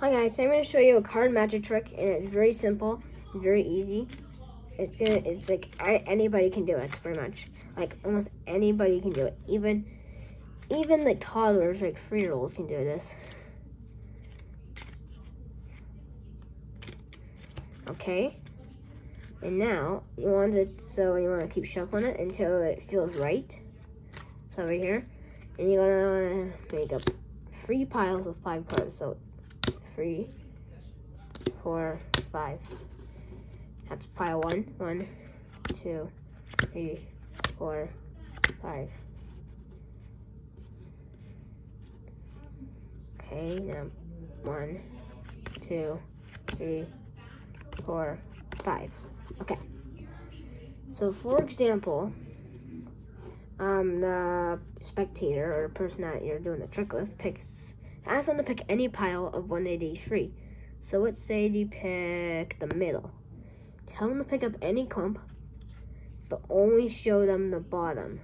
Hi guys, so I'm going to show you a card magic trick, and it's very simple, very easy. It's gonna, it's like I, anybody can do it, pretty much. Like almost anybody can do it. Even, even like toddlers, like three-year-olds can do this. Okay. And now you want it, so you want to keep shuffling it until it feels right. So over here, and you're gonna to make up three piles of five cards. So three, four, five. That's pile one. One, two, three, four, five. Okay, now one, two, three, four, five. Okay. So for example, um, the spectator or the person that you're doing the trick with picks ask them to pick any pile of one of these. So let's say you pick the middle. Tell them to pick up any clump, but only show them the bottom.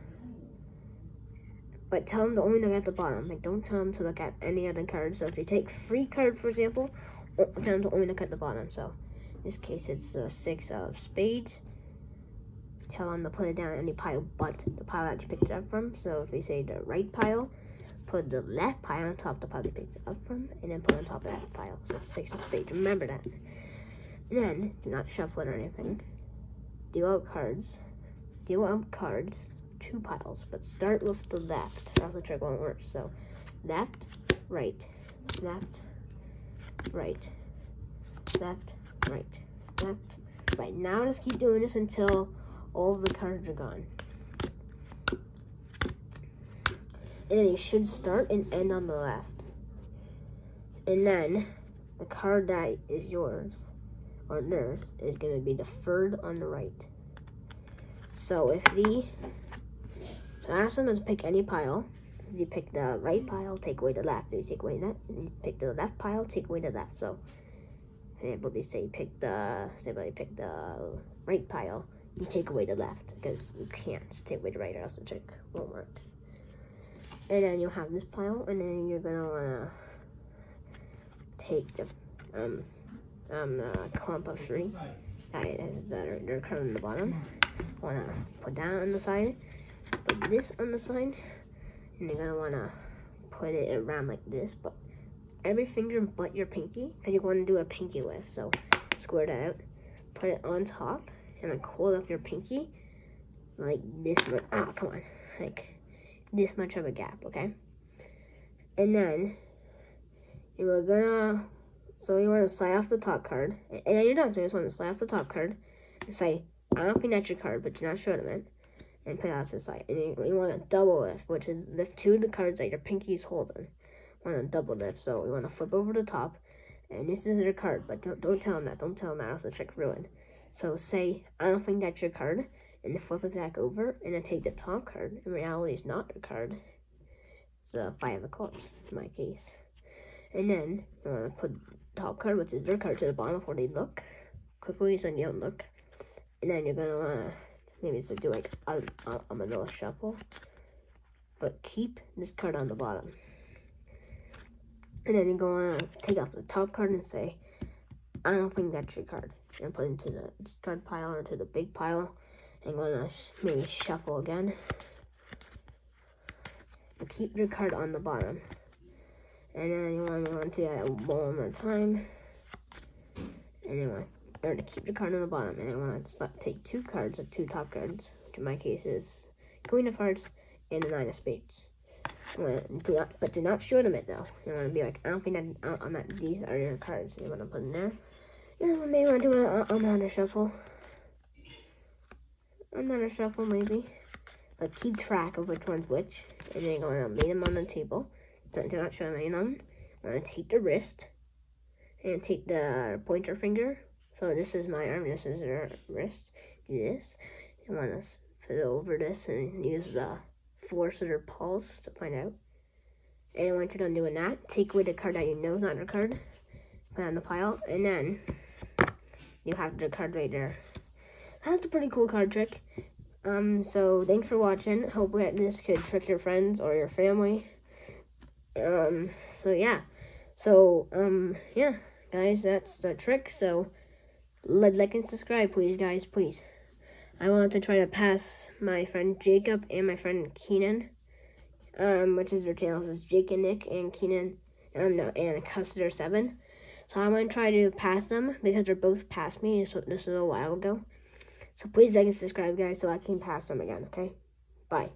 But tell them to only look at the bottom. Like, don't tell them to look at any other cards. So if they take free card, for example, tell them to only look at the bottom. So in this case, it's a six of spades. Tell them to put it down any pile but the pile that you picked it up from. So if they say the right pile, put the left pile on top of the pile you picked it up from, and then put on top of that pile. So six of spades. Remember that. And then, do not shuffle it or anything. Deal out cards. Deal out cards, two piles, but start with the left, else the trick won't work. So, left, right, left, right, left, right, left, right. Now just keep doing this until all the cards are gone. And you should start and end on the left. And then the card that is yours or theirs is going to be third on the right. So if the, so ask them to pick any pile. If you pick the right pile, take away the left. If you take away that, and pick the left pile, take away the left. So, example, they say pick the, I pick the right pile, you take away the left because you can't take away the right or else the trick won't work. And then you'll have this pile, and then you're gonna wanna take the um um uh, clump of three that is that are they're curved on the bottom. Wanna put that on the side, put this on the side, and you're gonna wanna put it around like this, but every finger but your pinky, and you're gonna do a pinky lift. So square that out, put it on top, and then hold up your pinky like this. Ah, come on, like this much of a gap, okay? And then you are gonna, so you want to slide off the top card, and you're done. So you just want to slide off the top card and say, I don't think that's your card, but you're not sure of it, and put it out to the side. And you, you want to double lift, which is lift two of the cards that your pinky is holding. Want to double lift, so you want to flip over the top, and this is your card, but don't, don't tell them that. Don't tell them that, else the trick's ruined. So say, I don't think that's your card, and flip it back over, and then take the top card. In reality, it's not the card. It's a five of clubs, in my case. And then, to put the top card, which is their card, to the bottom before they look. Quickly, so you don't look. And then you're to want to, maybe so do like a, a, a manila shuffle. But keep this card on the bottom. And then you're to take off the top card and say, I don't think that's your card. And put it into the discard pile or to the big pile. I'm gonna maybe shuffle again. Keep your card on the bottom. And then you want to into that one more time. And then want or to keep the card on the bottom. And I want to take two cards, or two top cards, which in my case is Queen of Hearts and the Nine of Spades. Do not, but do not show them it though. You want to be like, I don't think that I'm not. These are your cards. You want to put in there. You know, maybe want to do a, a shuffle another shuffle maybe. But keep track of which one's which. And then you're to lay them on the table. Don't, do not show them them. I'm to take the wrist. And take the pointer finger. So this is my arm. This is your wrist. Do this. You want to put it over this and use the force of your pulse to find out. And once you're done doing that, take away the card that you know is not your card. Put on the pile. And then you have the card right there that's a pretty cool card trick. Um, so thanks for watching. Hope that this could trick your friends or your family. Um, so yeah. So, um, yeah, guys, that's the trick. So, like and subscribe, please, guys, please. I want to try to pass my friend Jacob and my friend Keenan, um, which is their channels is Jake and Nick and Keenan, um, no, and Custer Seven. So I'm gonna try to pass them because they're both past me. This, this was a while ago. So please like and subscribe, guys, so I can pass them again. Okay, bye.